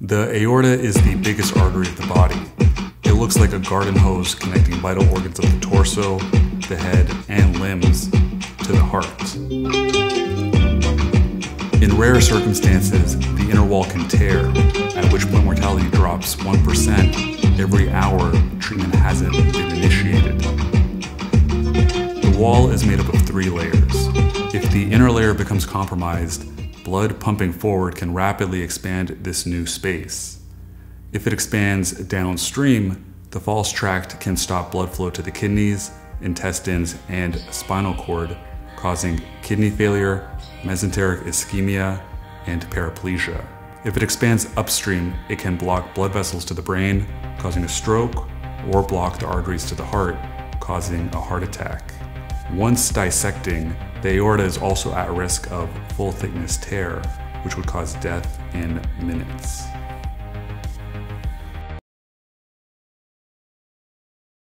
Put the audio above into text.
The aorta is the biggest artery of the body. It looks like a garden hose connecting vital organs of the torso, the head, and limbs to the heart. In rare circumstances, the inner wall can tear, at which point mortality drops 1% every hour treatment hasn't been initiated. The wall is made up of three layers. If the inner layer becomes compromised, blood pumping forward can rapidly expand this new space. If it expands downstream, the false tract can stop blood flow to the kidneys, intestines, and spinal cord, causing kidney failure, mesenteric ischemia, and paraplegia. If it expands upstream, it can block blood vessels to the brain, causing a stroke, or block the arteries to the heart, causing a heart attack. Once dissecting, the aorta is also at risk of full thickness tear, which would cause death in minutes.